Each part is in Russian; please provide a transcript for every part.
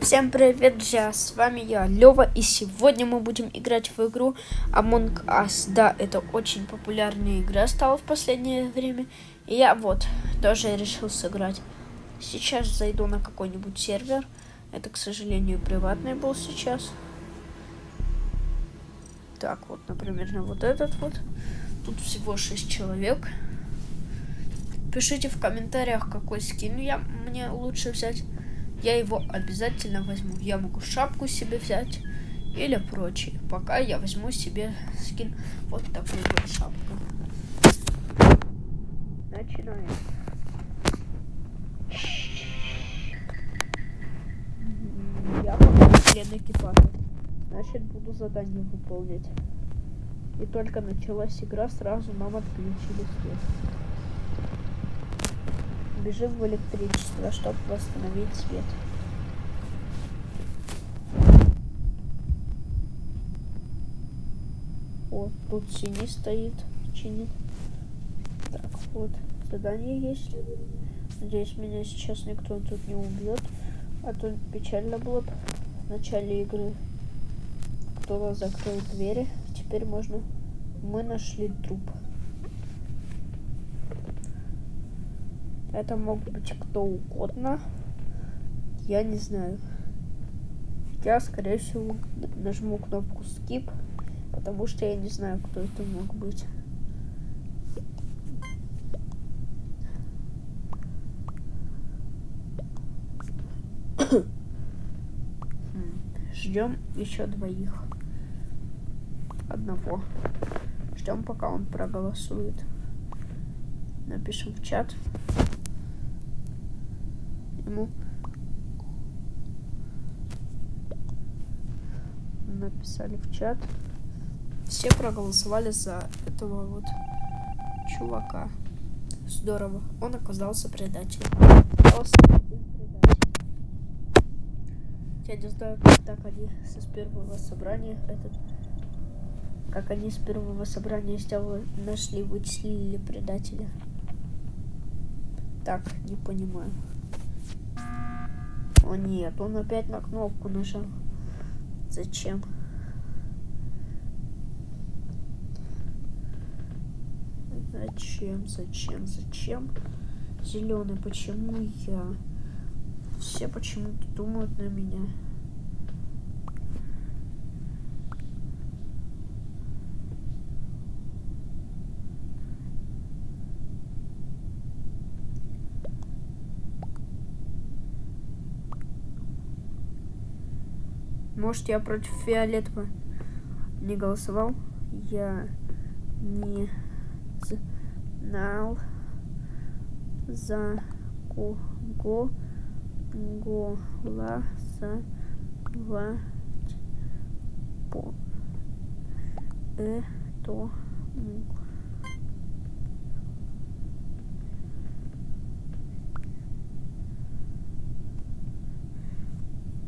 Всем привет, друзья! С вами я, Лева, и сегодня мы будем играть в игру Among Us. Да, это очень популярная игра стала в последнее время. И я вот тоже решил сыграть. Сейчас зайду на какой-нибудь сервер. Это, к сожалению, приватный был сейчас. Так, вот, например, на вот этот вот. Тут всего 6 человек. Пишите в комментариях, какой скин я мне лучше взять. Я его обязательно возьму. Я могу шапку себе взять или прочее. Пока я возьму себе скин вот такую вот шапку. Начинаем. Я пока член экипажа. Значит, буду задание выполнять. И только началась игра, сразу нам отключили свет. Бежим в электричество, чтобы восстановить свет. Вот, тут синий стоит, чинит. Так, вот, задание есть. Надеюсь, меня сейчас никто тут не убьет. А то печально было бы в начале игры. Кто-то закрыл двери. Теперь можно... Мы нашли труп. Это мог быть кто угодно. Я не знаю. Я, скорее всего, нажму кнопку skip, потому что я не знаю, кто это мог быть. Ждем еще двоих. Одного. Ждем, пока он проголосует. Напишем в чат ему написали в чат. Все проголосовали за этого вот чувака. Здорово. Он оказался предателем. Просто предатель. Я не знаю, как так они с первого собрания этот как они с первого собрания сделали, нашли, вычислили предателя. Так, не понимаю. О нет, он опять на кнопку нажал. Зачем? Зачем, зачем, зачем? Зеленый, почему я? Все почему-то думают на меня. Может, я против фиолетового не голосовал? Я не знал за кого голосовать по этому.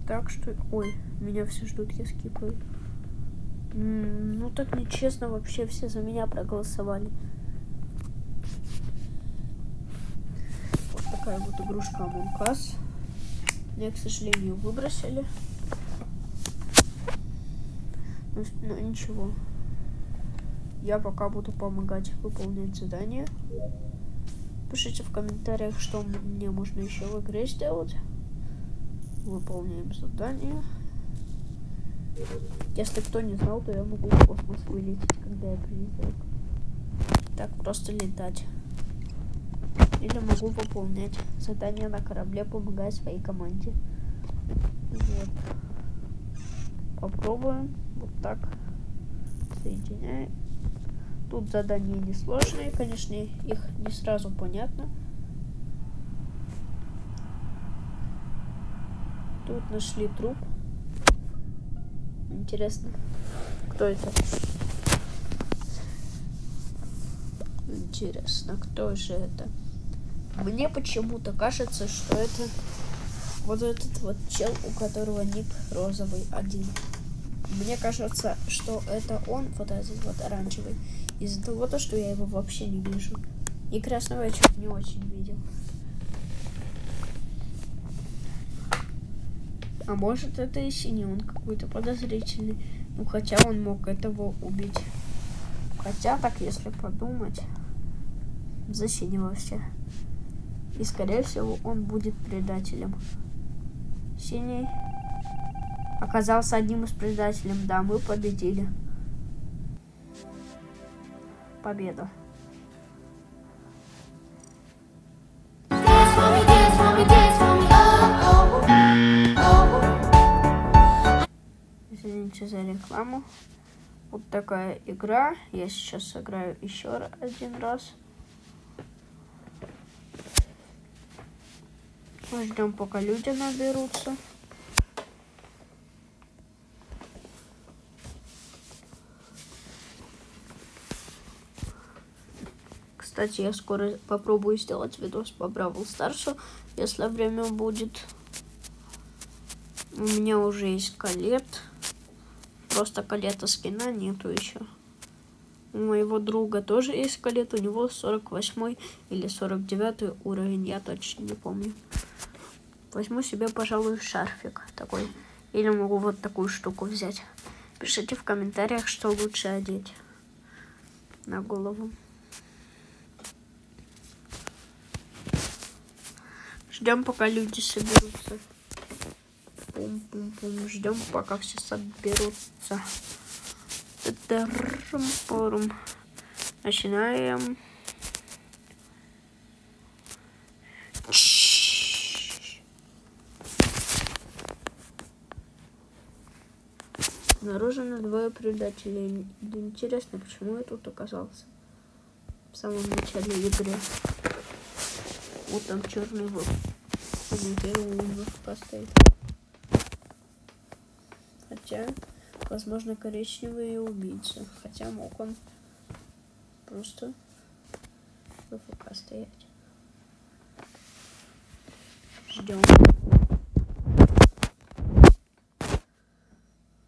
Так что... Ой, меня все ждут, я скипаю. ну так нечестно вообще все за меня проголосовали. Вот такая вот игрушка Among Us. Мне, к сожалению, выбросили. Но, но ничего. Я пока буду помогать выполнять задание. Пишите в комментариях, что мне можно еще в игре сделать. Выполняем задание. Если кто не знал, то я могу в космос вылететь, когда я прилетаю. Так, просто летать. Или могу выполнять задание на корабле, помогая своей команде. Вот. Попробуем. Вот так. Соединяем. Тут задания несложные, конечно, их не сразу понятно. Тут нашли труп. Интересно, кто это? Интересно, кто же это? Мне почему-то кажется, что это вот этот вот чел, у которого ник розовый один. Мне кажется, что это он, вот этот вот оранжевый, из-за того, то, что я его вообще не вижу. И красного я чуть не очень видел. А может это и синий, он какой-то подозрительный. Ну хотя он мог этого убить. Хотя так, если подумать, за синего все. И скорее всего он будет предателем. Синий оказался одним из предателей. Да, мы победили. Победа. Извините за рекламу. Вот такая игра. Я сейчас сыграю еще один раз. Ждем, пока люди наберутся. Кстати, я скоро попробую сделать видос по Бравл Старсу, если время будет. У меня уже есть колет. Просто колета скина нету еще. У моего друга тоже есть колет, у него 48 или 49 уровень, я точно не помню. Возьму себе, пожалуй, шарфик такой. Или могу вот такую штуку взять. Пишите в комментариях, что лучше одеть на голову. Ждем, пока люди соберутся. Пум-пум-пум. Ждем, пока все соберутся. Форум. Начинаем. Обнаружено двое предателей. Интересно, почему я тут оказался? В самом начале игры. Вот там черный вот. стоит. Хотя, возможно, коричневый убийца. Хотя мог он просто в ФК стоять. Ждем.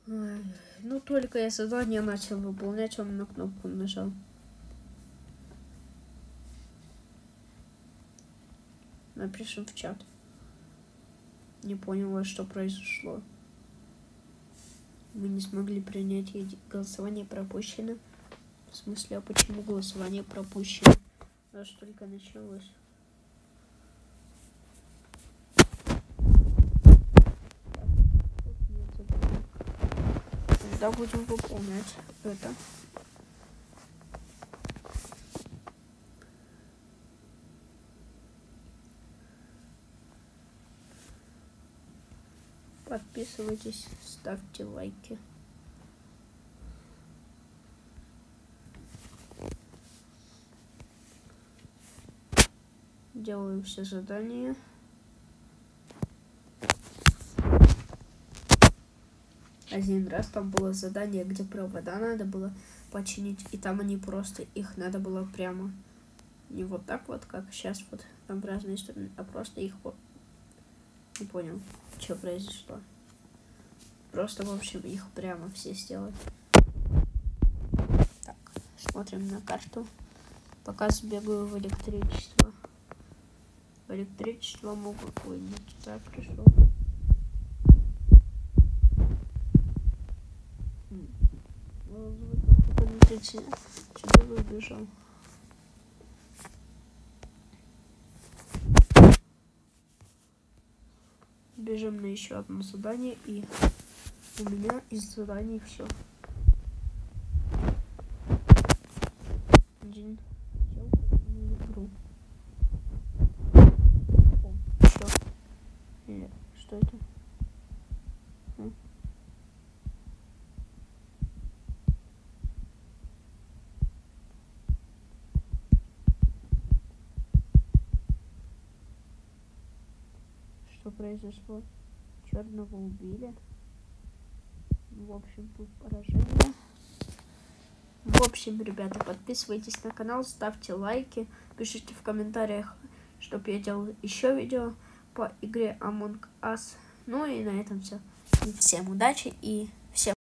Ну, только я задание начал выполнять, он на кнопку нажал. Напишем в чат. Не поняла, что произошло. Мы не смогли принять голосование пропущено. В смысле, а почему голосование пропущено? Раз только началось. Тогда будем выполнять это. Подписывайтесь, ставьте лайки. Делаю все задания. Один раз там было задание, где провода надо было починить, и там они просто, их надо было прямо не вот так вот, как сейчас вот там разные стороны, а просто их вот не понял, что произошло. Просто, в общем, их прямо все сделать. Так, смотрим на карту. Пока сбегаю в электричество. В электричество могу... Ой, не туда пришел. Сюда выбежал. Бежим на еще одно задание и у меня из заданий все. Один игру. О, что? Это? что произошло. Черного убили. В общем, тут поражение. В общем, ребята, подписывайтесь на канал, ставьте лайки, пишите в комментариях, чтобы я делал еще видео по игре Among Us. Ну и на этом все. Всем удачи и